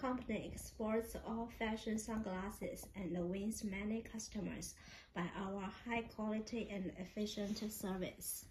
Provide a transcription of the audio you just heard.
Company exports all fashion sunglasses and wins many customers by our high quality and efficient service.